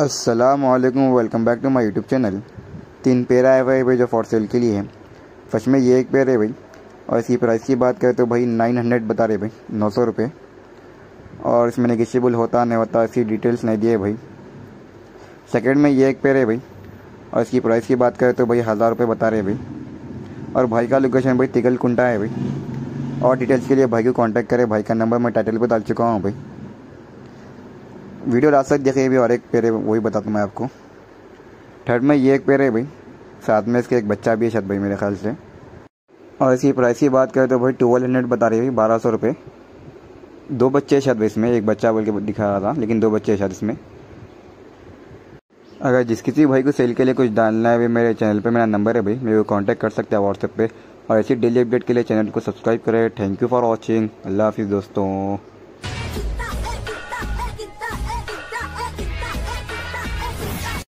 अस्सलाम वालेकुम welcome back to my YouTube channel तीन पेयर आए हुए भाई जो फॉर सेल के लिए है। फ़र्स्ट में ये एक पेयर है भाई। और इसकी प्राइस की बात करें तो भाई नाइन हंड्रेड बता रहे भाई, नौ सौ रुपये और इसमें नेगेशियबल होता, नहीं होता इसकी डिटेल्स नहीं दिए भाई। सेकेंड में ये एक पेयर है भाई। और इसकी प्राइस की बात करें तो भाई हज़ार रुपये बता रहे भाई। और भाई का लोकेशन भाई तिगल कुंटा है भाई। और डिटेल्स के लिए भाई को कांटेक्ट करें। भाई का नंबर मैं टाइटल पर डाल चुका हूँ भाई। वीडियो लास्ट तक देखिए भी, और एक पेड़ है वही बताता दूँ मैं आपको। थर्ड में ये एक पेड़ है भाई। साथ में इसके एक बच्चा भी है शायद भाई, मेरे ख्याल से। और इसकी प्राइस की बात करें तो भाई ट्वेल्व हंड्रेड बता रही है बारह सौ रुपये दो बच्चे शायद भाई इसमें, एक बच्चा बोल के दिखा रहा था, लेकिन दो बच्चे शायद इसमें। अगर जिस किसी भाई को सेल के लिए कुछ डालना है, भाई मेरे चैनल पे मेरा नंबर है भाई, मेरे को कांटेक्ट कर सकते हैं व्हाट्सएप पे। और ऐसी डेली अपडेट के लिए चैनल को सब्सक्राइब करें। थैंक यू फॉर वॉचिंग अल्लाह हाफिज़ दोस्तों।